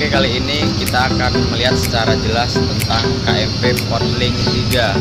Oke kali ini kita akan melihat secara jelas tentang KMP Portling 3